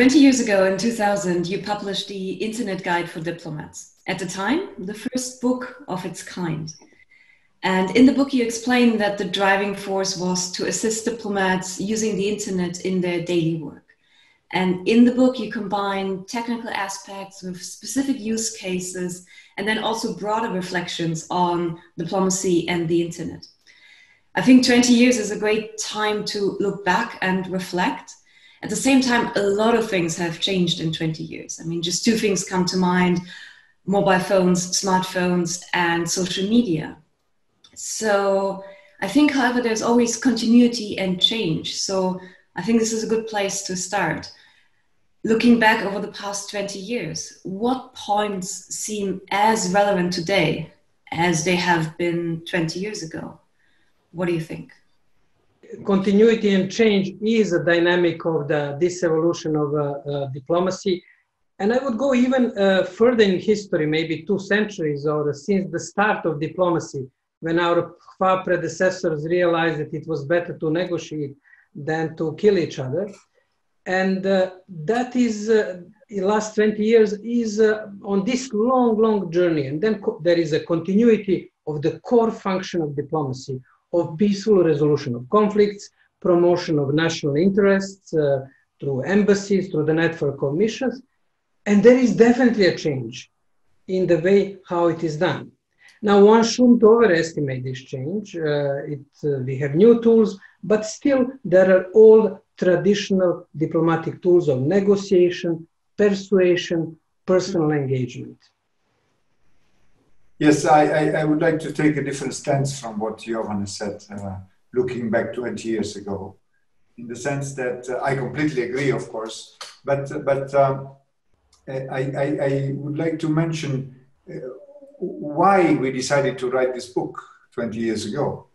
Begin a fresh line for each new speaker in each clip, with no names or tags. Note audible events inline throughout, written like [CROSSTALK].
20 years ago in 2000, you published the Internet Guide for Diplomats. At the time, the first book of its kind. And in the book, you explain that the driving force was to assist diplomats using the internet in their daily work. And in the book, you combine technical aspects with specific use cases and then also broader reflections on diplomacy and the internet. I think 20 years is a great time to look back and reflect. At the same time, a lot of things have changed in 20 years. I mean, just two things come to mind mobile phones, smartphones, and social media. So I think, however, there's always continuity and change. So I think this is a good place to start. Looking back over the past 20 years, what points seem as relevant today as they have been 20 years ago? What do you think?
Continuity and change is a dynamic of the, this evolution of uh, uh, diplomacy. And I would go even uh, further in history, maybe two centuries or since the start of diplomacy, when our far predecessors realized that it was better to negotiate than to kill each other. And uh, that is, the last 20 years, is uh, on this long, long journey. And then there is a continuity of the core function of diplomacy, of peaceful resolution of conflicts, promotion of national interests uh, through embassies, through the network of missions, and there is definitely a change in the way how it is done. Now, one shouldn't overestimate this change. Uh, it, uh, we have new tools, but still there are old traditional diplomatic tools of negotiation, persuasion, personal engagement.
Yes, I, I, I would like to take a different stance from what Jovan said, uh, looking back 20 years ago, in the sense that uh, I completely agree, of course, but, but um, I, I, I, would like to mention uh, why we decided to write this book 20 years ago.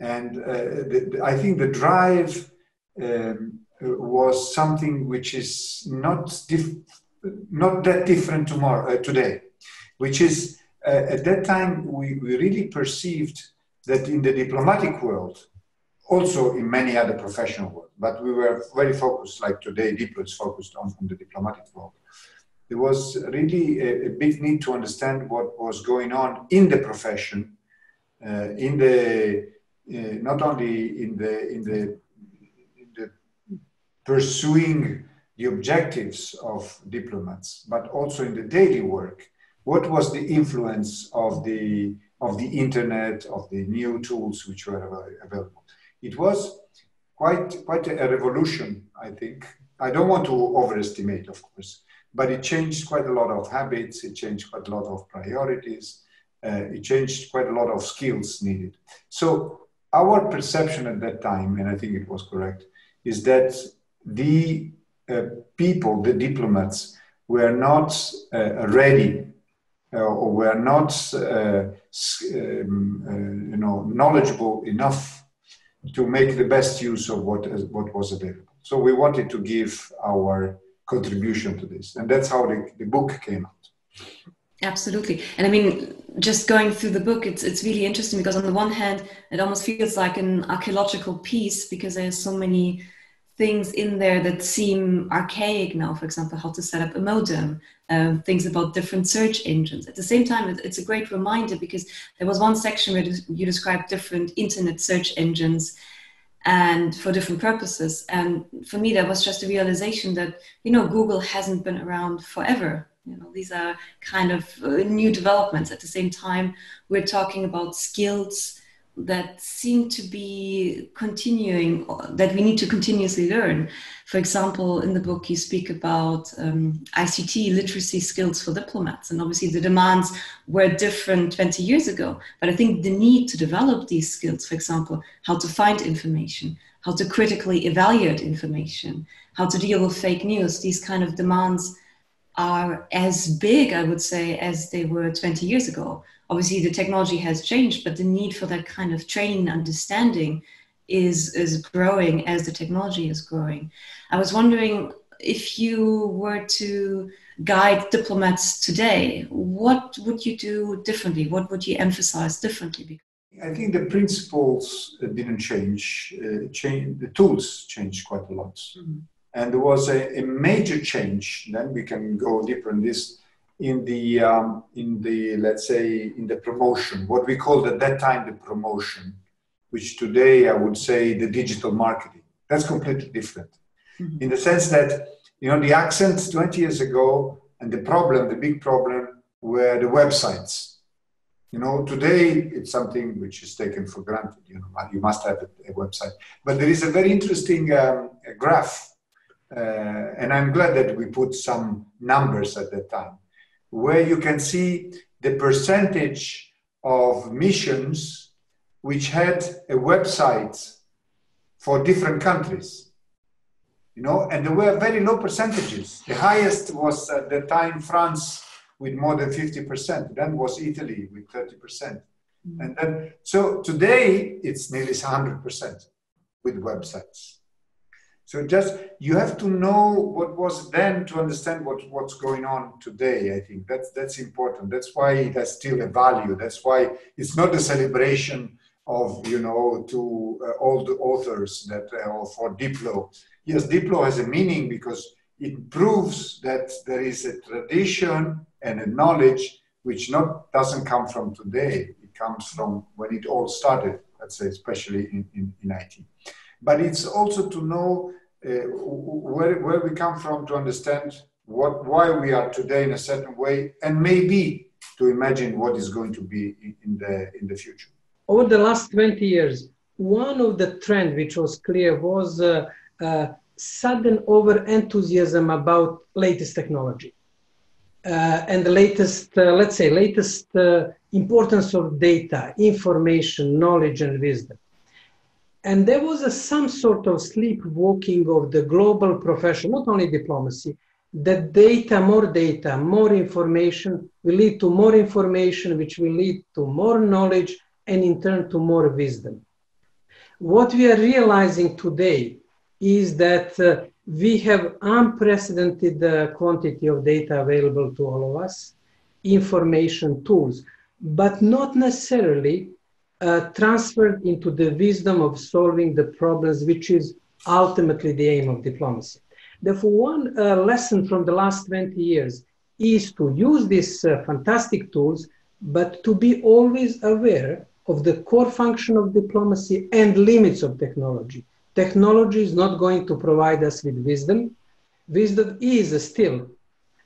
And uh, the, I think the drive um, was something which is not, dif- not that different tomorrow, uh, today, which is uh, at that time we, we really perceived that in the diplomatic world, also in many other professional world, but we were very focused, like today, Diplo is focused on, on the diplomatic world there was really a, a, big need to understand what was going on in the profession, uh, in the uh, not only in the in the, in the pursuing the objectives of diplomats, but also in the daily work. What was the influence of the of the internet, of the new tools which were available? It was quite quite a revolution, I think. I don't want to overestimate, of course, but it changed quite a lot of habits, it changed quite a lot of priorities, uh, it changed quite a lot of skills needed. So, our perception at that time, and I think it was correct, is that the uh, people, the diplomats, were not uh, ready or were not, uh, um, uh, you know, knowledgeable enough to make the best use of what, what was available. So we wanted to give our contribution to this. And that's how the, the book came out.
Absolutely. And I mean, just going through the book, it's, it's really interesting because on the one hand, it almost feels like an archaeological piece because there's so many things in there that seem archaic now, for example, how to set up a modem, um, things about different search engines. At the same time, it's a great reminder because there was one section where you described different internet search engines and for different purposes. And for me, that was just a realization that, you know, Google hasn't been around forever. You know, these are kind of uh, new developments. At the same time, we're talking about skills that seem to be continuing, that we need to continuously learn. For example, in the book, you speak about um, ICT literacy skills for diplomats. And obviously, the demands were different 20 years ago. But I think the need to develop these skills, for example, how to find information, how to critically evaluate information, how to deal with fake news, these kind of demands are as big, I would say, as they were 20 years ago obviously the technology has changed, but the need for that kind of training and understanding is is growing as the technology is growing. I was wondering if you were to guide diplomats today, what would you do differently? What would you emphasize differently?
I think the principles didn't change. Uh, change the tools changed quite a lot, mm-hmm. and there was a, a major change. Then we can go deeper in this in the um, in the let's say in the promotion, what we called at that time the promotion, which today I would say the digital marketing. That's completely different, mm-hmm. in the sense that you know the accents 20 years ago and the problem, the big problem, were the websites. You know, today it's something which is taken for granted. You know, you must have a, a website. But there is a very interesting um, graph, uh, and I'm glad that we put some numbers at that time where you can see the percentage of missions which had a website for different countries you know and there were very low percentages. The highest was at the time france with more than 50% then was italy with 30% mm-hmm. and then so today it's nearly 100% with websites so just you have to know what was then to understand what, what's going on today. I think that's that's important. That's why it has still a value. That's why it's not a celebration of you know to uh, all the authors that uh, or for Diplo. Yes, Diplo has a meaning because it proves that there is a tradition and a knowledge which not doesn't come from today. It comes from when it all started. Let's say, especially in, in, in IT but it's also to know uh, where, where we come from to understand what, why we are today in a certain way, and maybe to imagine what is going to be in the, in the future.
Over the last 20 years, one of the trends which was clear was uh, uh, sudden over enthusiasm about latest technology. Uh, and the latest, uh, let's say, latest uh, importance of data, information, knowledge, and wisdom. And there was a, some sort of sleepwalking of the global profession, not only diplomacy, that data, more data, more information will lead to more information, which will lead to more knowledge and in turn to more wisdom. What we are realizing today is that uh, we have unprecedented uh, quantity of data available to all of us, information tools, but not necessarily uh, transferred into the wisdom of solving the problems, which is ultimately the aim of diplomacy. Therefore, one uh, lesson from the last 20 years is to use these uh, fantastic tools, but to be always aware of the core function of diplomacy and limits of technology. Technology is not going to provide us with wisdom. Wisdom is still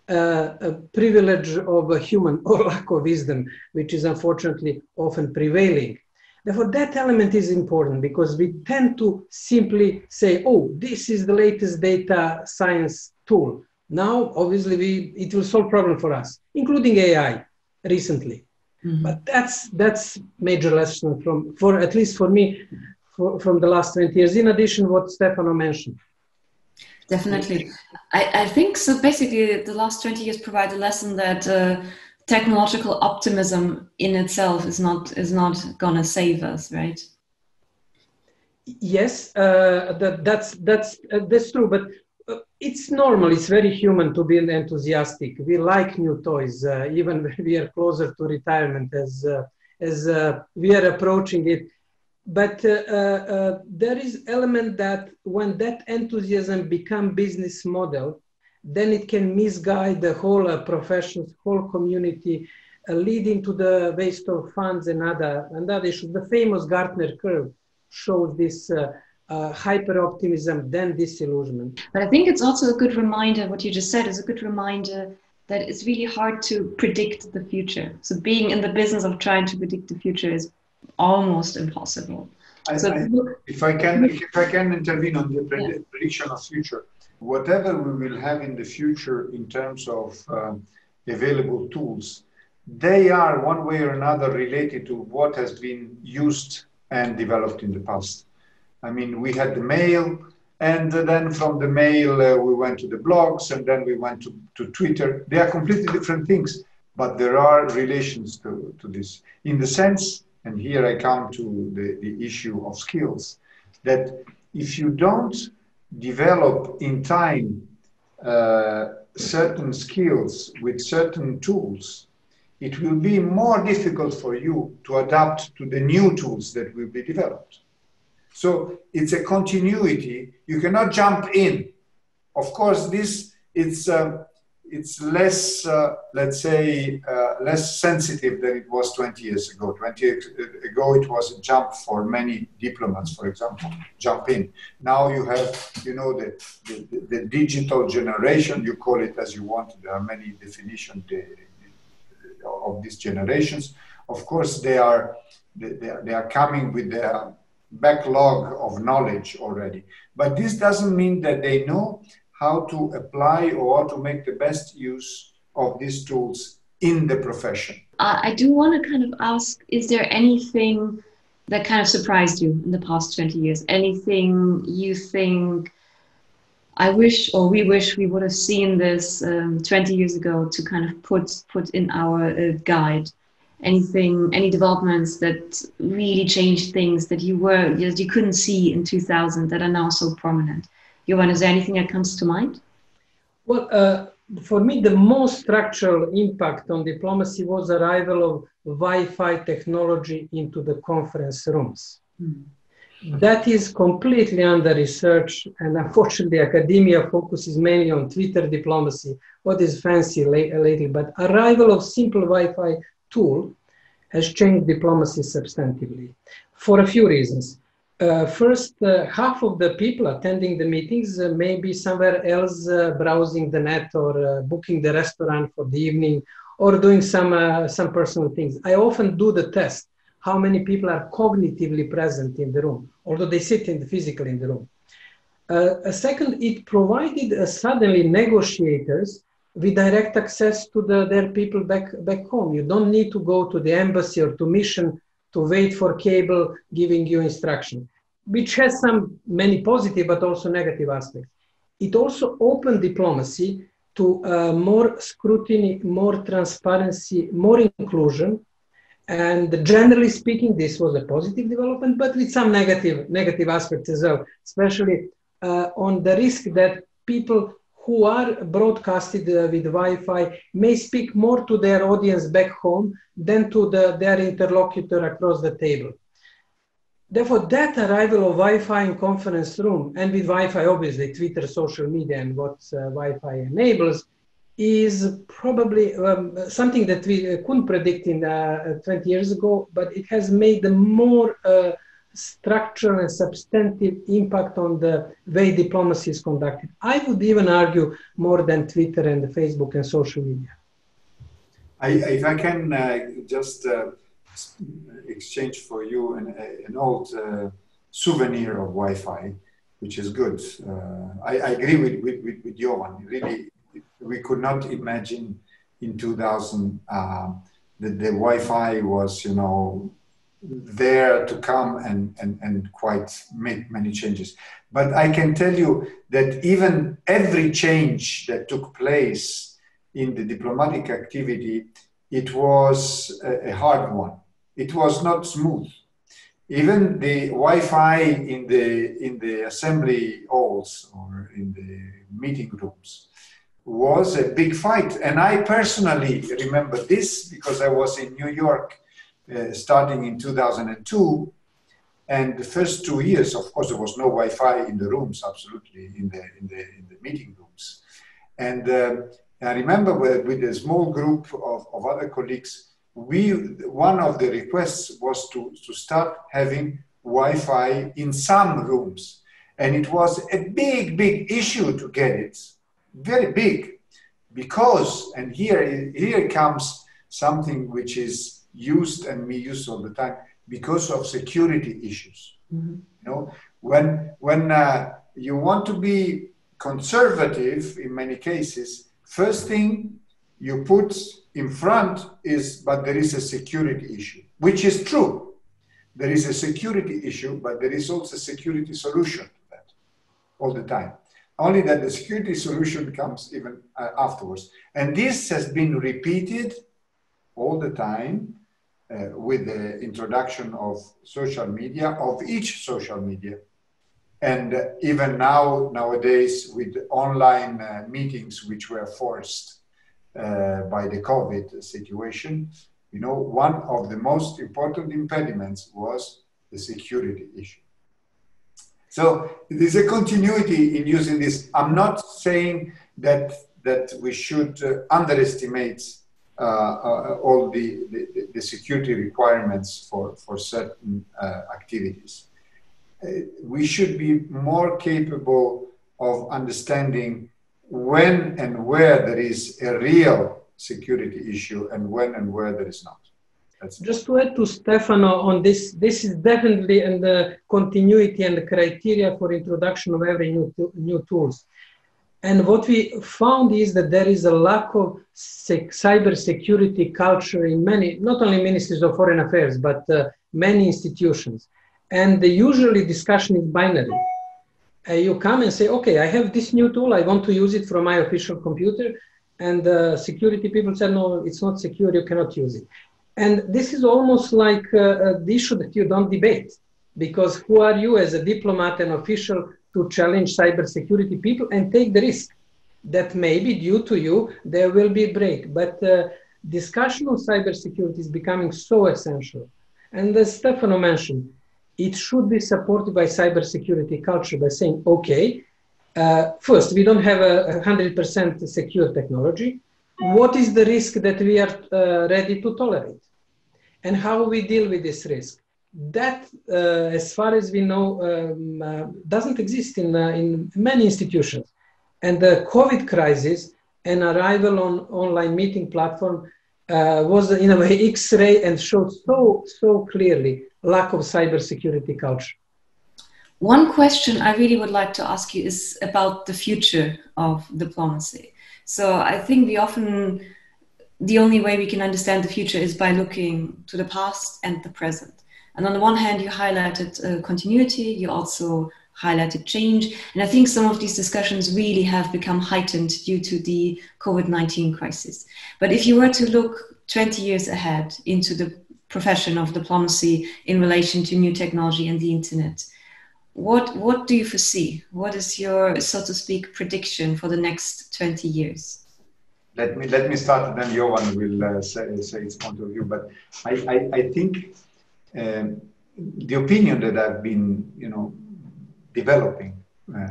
uh, a privilege of a human [LAUGHS] or lack of wisdom, which is unfortunately often prevailing. Therefore, that element is important because we tend to simply say, oh, this is the latest data science tool. Now, obviously, we, it will solve problem for us, including AI recently. Mm-hmm. But that's that's major lesson from for at least for me for, from the last 20 years. In addition, what Stefano mentioned.
Definitely, I, I think so. Basically, the last 20 years provide a lesson that uh, technological optimism in itself is not is not to save us right?
Yes uh, that, that's that's uh, that's true but uh, it's normal it's very human to be enthusiastic. We like new toys uh, even when [LAUGHS] we are closer to retirement as uh, as uh, we are approaching it. But there is element that when that enthusiasm become business model then it can misguide the whole uh, profession, whole community, uh, leading to the waste of funds and other and other issues. The famous Gartner curve shows this uh, uh, hyper optimism, then disillusionment.
But I think it's also a good reminder. What you just said is a good reminder that it's really hard to predict the future. So being in the business of trying to predict the future is almost impossible.
I, so, I, if I can, if I can intervene on the yeah. prediction of future, whatever we will have in the future in terms of um, available tools, they are one way or another related to what has been used and developed in the past. I mean, we had the mail, and then from the mail, uh, we went to the blogs, and then we went to, to Twitter. They are completely different things, but there are relations to, to this. In the sense, and here I come to the, the issue of skills, that if you don't develop in time uh, certain skills with certain tools, it will be more difficult for you to adapt to the new tools that will be developed. So it's a continuity. You cannot jump in of course, this it's uh, it's less, uh, let's say, uh, less sensitive than it was 20 years ago. 20 years ago, it was a jump for many diplomats, for example, jump in. Now you have, you know, the, the, the digital generation, you call it as you want. There are many definitions of these generations. Of course, they are, they, are, they are coming with their backlog of knowledge already. But this doesn't mean that they know how to apply or how to make the best use of these tools in the profession.
Uh, I do want to kind of ask is there anything that kind of surprised you in the past 20 years? Anything you think I wish or we wish we would have seen this um, 20 years ago to kind of put put in our uh, guide? Anything, any developments that really changed things that you were that you couldn't see in 2000 that are now so prominent? Jovan, is there anything that comes to mind?
Well, uh, for me, the most structural impact on diplomacy was arrival of Wi-Fi technology into the conference rooms. Mm. That is completely under research, and unfortunately, academia focuses mainly on Twitter diplomacy, what is fancy lately. But arrival of simple Wi-Fi tool has changed diplomacy substantively for a few reasons uh, first, uh, half of the people attending the meetings uh, may be somewhere else uh, browsing the net or uh, booking the restaurant for the evening or doing some, uh, some personal things. I often do the test how many people are cognitively present in the room, although they sit in the, physically in the room. second, it provided suddenly negotiators with direct access to the, their people back, back home. You don't need to go to the embassy or to mission to wait for cable giving you instruction which has some many positive but also negative aspects. It also opened diplomacy to uh, more scrutiny, more transparency, more inclusion. And generally speaking, this was a positive development, but with some negative, negative aspects as well, especially uh, on the risk that people who are broadcasted uh, with Wi-Fi may speak more to their audience back home than to the, their interlocutor across the table. Therefore, that arrival of Wi-Fi in conference room, and with Wi-Fi, obviously, Twitter, social media, and what uh, Wi-Fi enables, is probably um, something that we uh, couldn't predict in uh, 20 years ago, but it has made more uh, structural and substantive impact on the way diplomacy is conducted. I would even argue more than Twitter and Facebook and social media.
I, if I can uh, just uh, exchange for you an, an old uh, souvenir of Wi-Fi, which is good. Uh, I, I, agree with, with, with, Jovan. Really, we could not imagine in 2000 uh, that the Wi-Fi was, you know, there to come and, and, and quite make many changes. But I can tell you that even every change that took place in the diplomatic activity, it was a, a hard one it was not smooth. Even the Wi-Fi in the in the assembly halls or in the meeting rooms was a big fight. And I personally remember this because I was in New York uh, starting in 2002. And the first two years, of course, there was no Wi-Fi in the rooms, absolutely, in the in the in the meeting rooms. And uh, I remember with, with a small group of, of other colleagues, we one of the requests was to, to start having Wi-Fi in some rooms, and it was a big, big issue to get it, very big, because and here here comes something which is used and use all the time because of security issues. Mm-hmm. You know, when when uh, you want to be conservative in many cases, first thing you put in front is, but there is a security issue, which is true. There is a security issue, but there is also a security solution to that all the time. Only that the security solution comes even uh, afterwards. And this has been repeated all the time with the introduction of social media, of each social media. And uh, even now, nowadays, with online uh, meetings which were forced uh, by the COVID situation, you know, one of the most important impediments was the security issue. So there's a continuity in using this. I'm not saying that that we should uh, underestimate uh, uh, all the, the, the, security requirements for, for certain uh, activities. Uh, we should be more capable of understanding when and where there is a real security issue and when and where there is not.
That's Just to add to Stefano on this, this is definitely in the continuity and the criteria for introduction of every new, new tools. And what we found is that there is a lack of cyber security culture in many, not only ministries of foreign affairs, but uh, many institutions. And the usually discussion is binary. Uh, you come and say, okay, I have this new tool, I want to use it from my official computer. And uh, security people said, no, it's not secure, you cannot use it. And this is almost like uh, uh, the issue that you don't debate, because who are you as a diplomat and official to challenge cybersecurity people and take the risk that maybe due to you there will be a break. But uh, discussion on cybersecurity is becoming so essential. And as Stefano mentioned, it should be supported by cybersecurity culture by saying, okay, uh, first, we don't have a 100% secure technology. What is the risk that we are uh, ready to tolerate? And how we deal with this risk? That, uh, as far as we know, um, uh, doesn't exist in, uh, in many institutions. And the COVID crisis and arrival on online meeting platform uh, was in a way [LAUGHS] X-ray and showed so, so clearly lack of cybersecurity culture.
One question I really would like to ask you is about the future of diplomacy. So I think we often, the only way we can understand the future is by looking to the past and the present. And on the one hand, you highlighted uh, continuity, you also highlighted change. And I think some of these discussions really have become heightened due to the COVID 19 crisis. But if you were to look 20 years ahead into the profession of diplomacy in relation to new technology and the internet, what, what do you foresee? What is your, so to speak, prediction for the next 20 years?
Let me, let me start, and then Jovan will uh, say, say its point of view. But I, I, I think um, the opinion that I've been, you know, developing uh,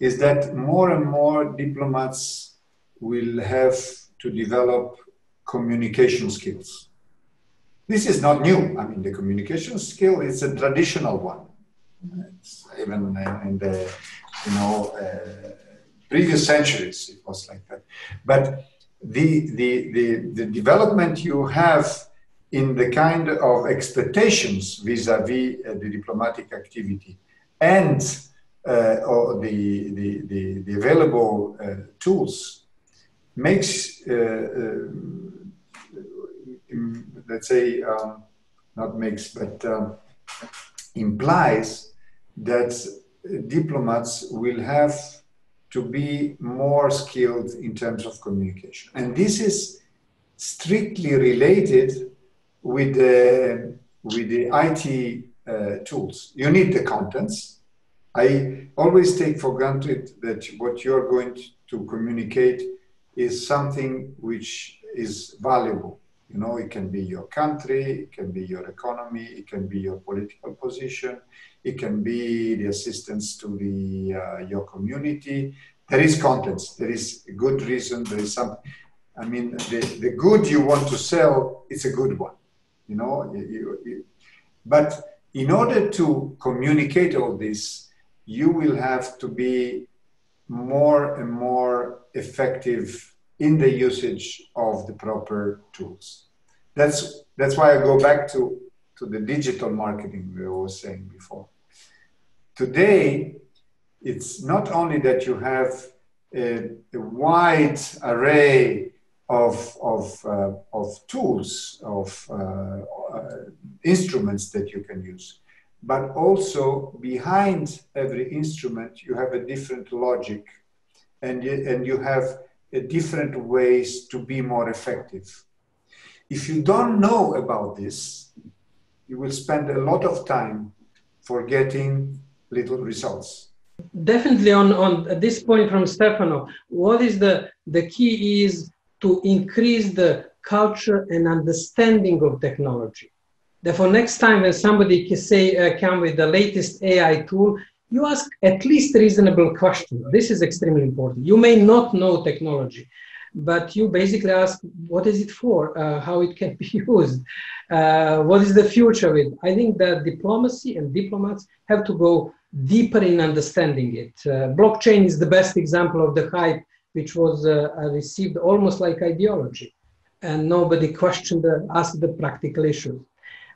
is that more and more diplomats will have to develop communication skills. This is not new. I mean, the communication skill is a traditional one. It's even in the, you know, uh, previous centuries, it was like that. But the, the, the, the development you have in the kind of expectations vis-a-vis uh, the diplomatic activity and uh, or the, the, the, the available uh, tools makes, let's say, um, not makes, but um, implies that diplomats will have to be more skilled in terms of communication. And this is strictly related with the, with the IT uh, tools. You need the contents. I always take for granted that what you're going to communicate is something which is valuable. You know, it can be your country, it can be your economy, it can be your political position, it can be the assistance to the uh, your community. There is contents. There is a good reason. There is some. I mean, the, the good you want to sell, it's a good one you know you, you, but in order to communicate all this you will have to be more and more effective in the usage of the proper tools. That's that's why i go back to to the digital marketing we were saying before. Today it's not only that you have a, a wide array of, of, uh, of tools, of uh, uh, instruments that you can use. But also behind every instrument, you have a different logic and, and you have different ways to be more effective. If you don't know about this, you will spend a lot of time for getting little results.
Definitely on, on this point from Stefano, what is the, the key is to increase the culture and understanding of technology. Therefore, next time when somebody can say, uh, come with the latest AI tool, you ask at least reasonable questions. This is extremely important. You may not know technology, but you basically ask, what is it for? Uh, how it can be [LAUGHS] used? Uh, what is the future of it? I think that diplomacy and diplomats have to go deeper in understanding it. Uh, blockchain is the best example of the hype, which was uh, received almost like ideology, and nobody questioned, asked the practical issues.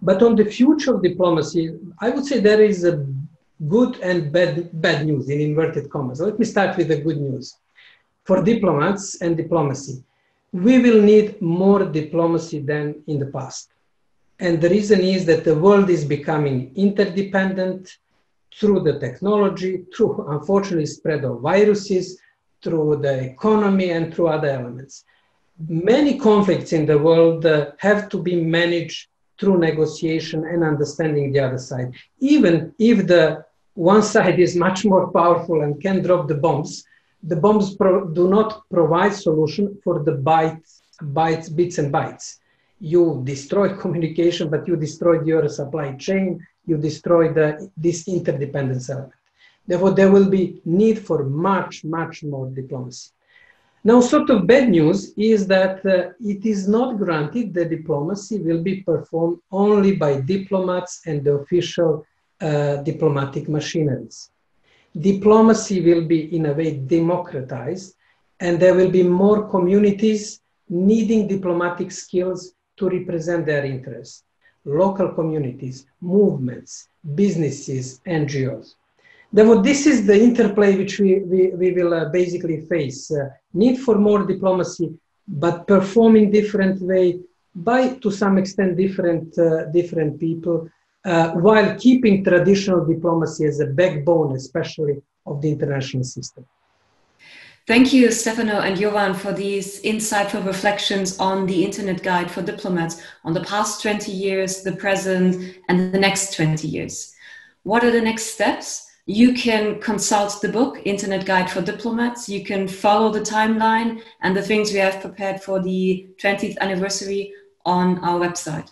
But on the future of diplomacy, I would say there is a good and bad, bad news in inverted commas. Let me start with the good news. For diplomats and diplomacy, we will need more diplomacy than in the past. And the reason is that the world is becoming interdependent through the technology, through unfortunately spread of viruses, through the economy and through other elements. Many conflicts in the world uh, have to be managed through negotiation and understanding the other side. Even if the one side is much more powerful and can drop the bombs, the bombs do not provide solution for the bytes, bytes, bits and bytes. You destroy [LAUGHS] communication, but you destroy your supply chain, you destroy the, this interdependence element. Therefore, there will be need for much, much more diplomacy. Now, sort of bad news is that uh, it is not granted that diplomacy will be performed only by diplomats and the official uh, diplomatic machineries. Diplomacy will be, in a way, democratized, and there will be more communities needing diplomatic skills to represent their interests local communities, movements, businesses, NGOs. Therefore, this is the interplay which we, we, we will uh, basically face. Uh, need for more diplomacy, but performing different way by, to some extent, different, uh, different people, uh, while keeping traditional diplomacy as a backbone, especially of the international system.
Thank you, Stefano and Jovan, for these insightful reflections on the Internet Guide for Diplomats on the past 20 years, the present, and the next 20 years. What are the next steps? You can consult the book, Internet Guide for Diplomats. You can follow the timeline and the things we have prepared for the 20th anniversary on our website.